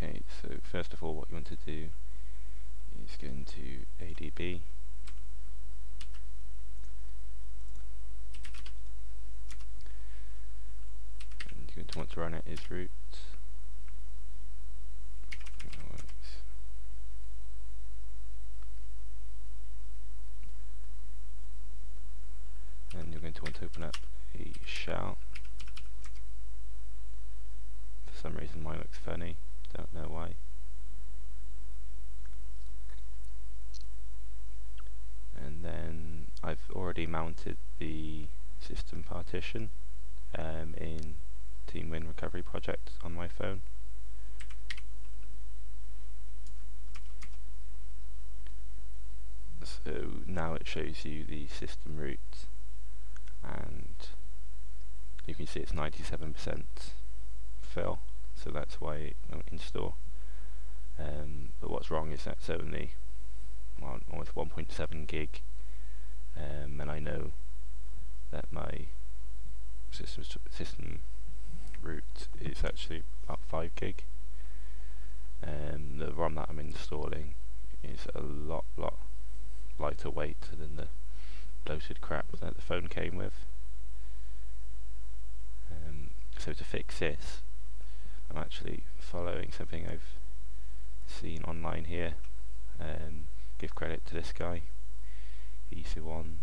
Okay, so first of all what you want to do is go into ADB and you're going to want to run it as root. And you're going to want to open up a shell. For some reason mine looks funny don't know why. And then I've already mounted the system partition um, in Team Win Recovery Project on my phone. So now it shows you the system root and you can see it's 97% fill so that's why it won't install um, but what's wrong is that's only well, almost 1.7 gig. Um, and I know that my system system root is actually about 5 gig. Um, the ROM that I'm installing is a lot lot lighter weight than the bloated crap that the phone came with. Um, so to fix this I'm actually following something I've seen online here. Um, give credit to this guy. One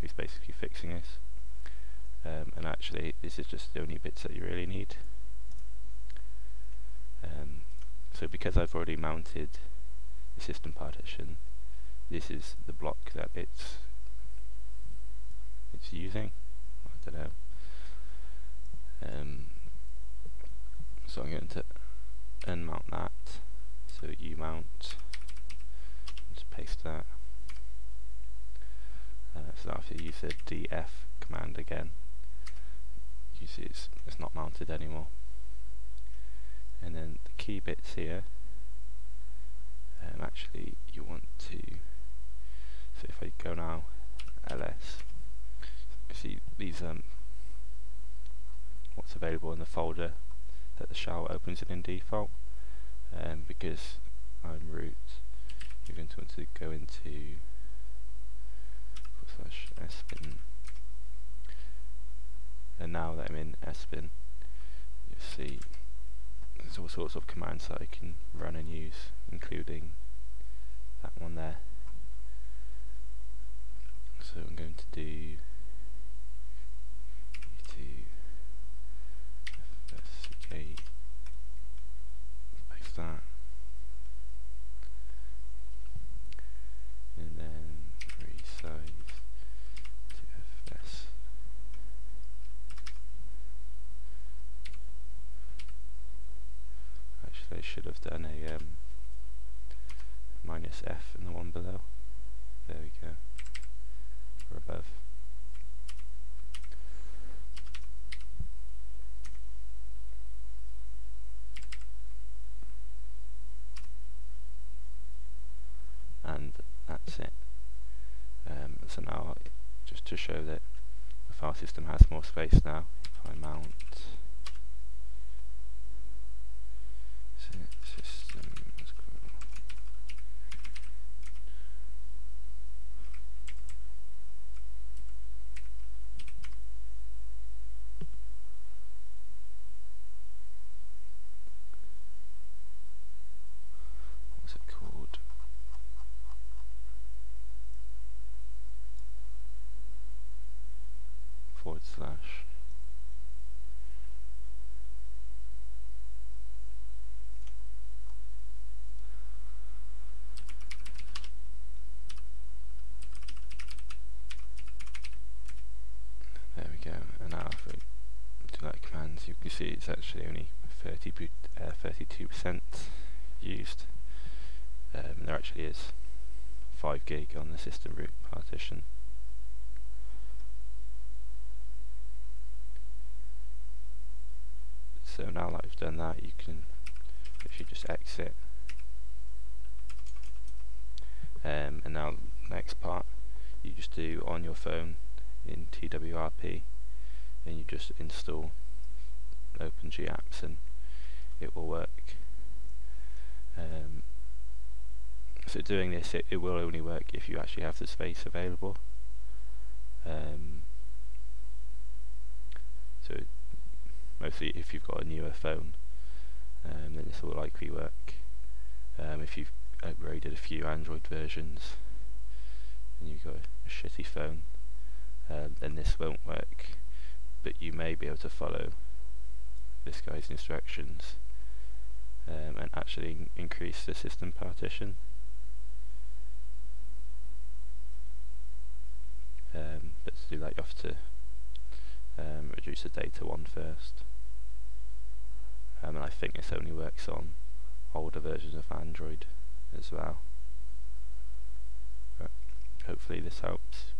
who's basically fixing this. Um, and actually this is just the only bits that you really need. Um, so because I've already mounted the system partition this is the block that it's it's using. I don't know. Um, so I'm going to unmount that. So you mount. Just paste that. Uh, so after you use the df command again. You see it's, it's not mounted anymore. And then the key bits here um, actually you want to so if I go now ls you see these um what's available in the folder that the shell opens it in default um, because I'm root you're going to want to go into slash sbin and now that I'm in sbin you'll see there's all sorts of commands that I can run and use including that one there. So I'm going to do that. And then resize to FS. Actually I should have done a um, minus F in the one below. There we go. Or above. and that's it. Um, so now, just to show that the file system has more space now, if I mount system, what's it called? forward slash there we go and now if we do that commands you can see it's actually only 30 32% uh, used. Um, there actually is 5 gig on the system root partition. So now that we've done that you can if you just exit. Um, and now next part you just do on your phone in TWRP and you just install OpenGApps and it will work. Um, so doing this, it, it will only work if you actually have the space available. Um, so mostly if you've got a newer phone, um, then this will likely work. Um, if you've upgraded a few Android versions and you've got a, a shitty phone, um, then this won't work. But you may be able to follow this guy's instructions um, and actually increase the system partition. Um, but to do that you have to um, reduce the data one first. Um, and I think this only works on older versions of Android as well. But hopefully this helps.